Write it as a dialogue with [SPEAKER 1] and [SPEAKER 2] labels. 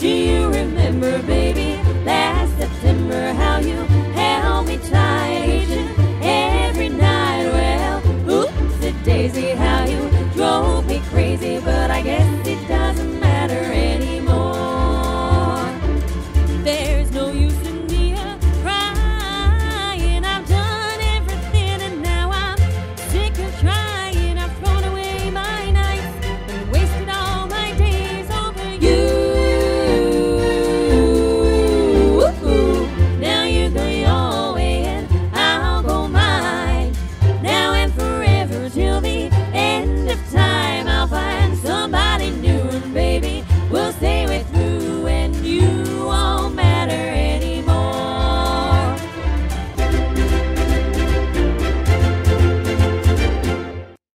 [SPEAKER 1] Do you remember me?